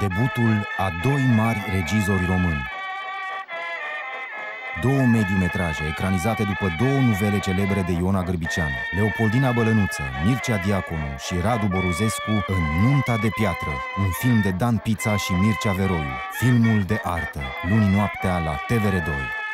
Debutul a doi mari regizori români. Două mediometraje ecranizate după două nuvele celebre de Iona Gârbiceanu, Leopoldina Bălănuță, Mircea Diaconu și Radu Boruzescu în Nunta de Piatră, un film de Dan Pizza și Mircea Veroiu, filmul de artă, luni noaptea la TVR2.